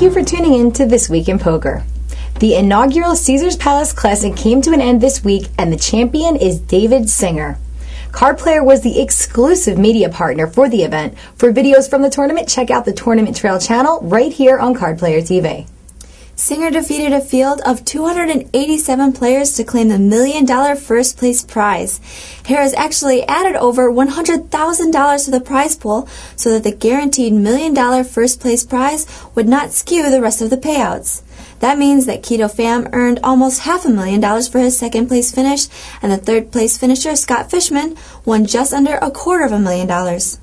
you for tuning in to This Week in Poker. The inaugural Caesars Palace Classic came to an end this week, and the champion is David Singer. Card Player was the exclusive media partner for the event. For videos from the tournament, check out the Tournament Trail channel right here on Card Player TV. Singer defeated a field of 287 players to claim the million dollar first place prize. Harrah's actually added over $100,000 to the prize pool so that the guaranteed million dollar first place prize would not skew the rest of the payouts. That means that Kido Pham earned almost half a million dollars for his second place finish, and the third place finisher, Scott Fishman, won just under a quarter of a million dollars.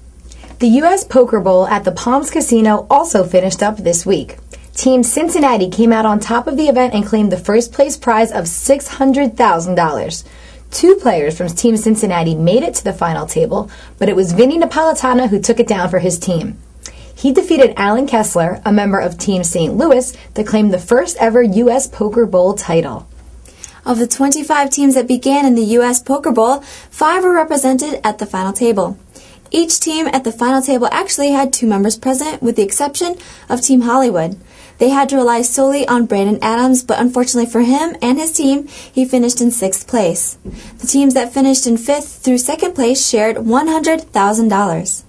The U.S. Poker Bowl at the Palms Casino also finished up this week. Team Cincinnati came out on top of the event and claimed the first place prize of $600,000. Two players from Team Cincinnati made it to the final table, but it was Vinny Napolitano who took it down for his team. He defeated Alan Kessler, a member of Team St. Louis, that claimed the first ever U.S. Poker Bowl title. Of the 25 teams that began in the U.S. Poker Bowl, five were represented at the final table. Each team at the final table actually had two members present, with the exception of Team Hollywood. They had to rely solely on Brandon Adams, but unfortunately for him and his team, he finished in sixth place. The teams that finished in fifth through second place shared $100,000.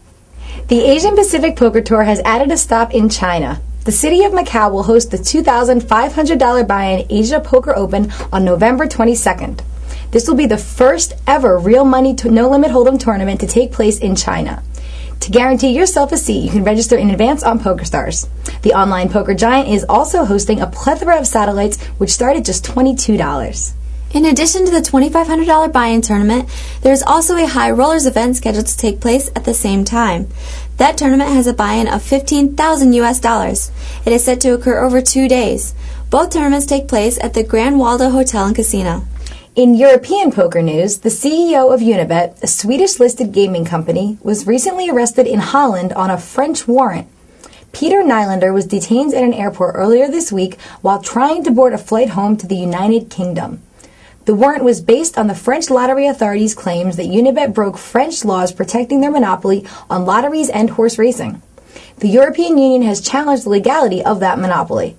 The Asian Pacific Poker Tour has added a stop in China. The city of Macau will host the $2,500 buy-in Asia Poker Open on November 22nd. This will be the first ever real money to no limit hold'em tournament to take place in China. To guarantee yourself a seat, you can register in advance on PokerStars. The online poker giant is also hosting a plethora of satellites, which start at just $22. In addition to the $2,500 buy-in tournament, there is also a high rollers event scheduled to take place at the same time. That tournament has a buy-in of 15,000 US dollars. It is set to occur over two days. Both tournaments take place at the Grand Waldo Hotel and Casino. In European poker news, the CEO of Unibet, a Swedish listed gaming company, was recently arrested in Holland on a French warrant. Petter Nylander was detained at an airport earlier this week while trying to board a flight home to the United Kingdom. The warrant was based on the French Lottery Authority's claims that Unibet broke French laws protecting their monopoly on lotteries and horse racing. The European Union has challenged the legality of that monopoly.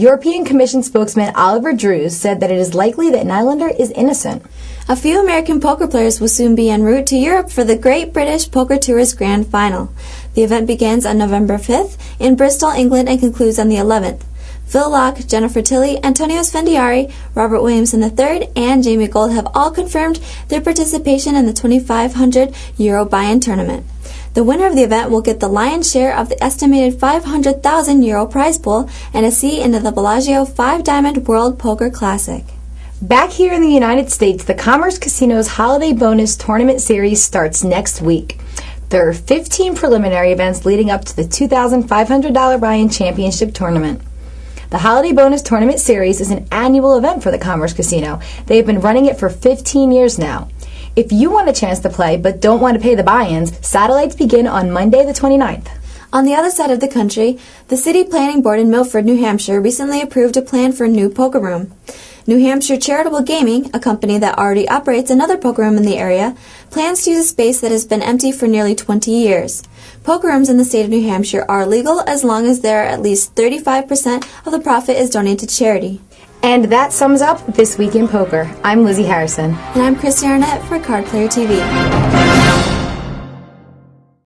European Commission spokesman Oliver Drewes said that it is likely that Nylander is innocent. A few American poker players will soon be en route to Europe for the Great British Poker Tour's Grand Final. The event begins on November 5th in Bristol, England and concludes on the 11th. Phil Laak, Jennifer Tilly, Antonio Esfandiari, Robert Williamson III, and Jamie Gold have all confirmed their participation in the 2,500 euro buy-in tournament. The winner of the event will get the lion's share of the estimated 500,000 euro prize pool and a seat into the Bellagio 5 Diamond World Poker Classic. Back here in the United States, the Commerce Casino's Holiday Bonus Tournament Series starts next week. There are 15 preliminary events leading up to the $2,500 buy-in championship tournament. The Holiday Bonus Tournament Series is an annual event for the Commerce Casino. They have been running it for 15 years now. If you want a chance to play but don't want to pay the buy-ins, satellites begin on Monday the 29th. On the other side of the country, the City Planning Board in Milford, New Hampshire recently approved a plan for a new poker room. New Hampshire Charitable Gaming, a company that already operates another poker room in the area, plans to use a space that has been empty for nearly 20 years. Poker rooms in the state of New Hampshire are legal as long as there are at least 35% of the profit is donated to charity. And that sums up This Week in Poker. I'm Lizzie Harrison. And I'm Kristy Arnett for Card Player TV.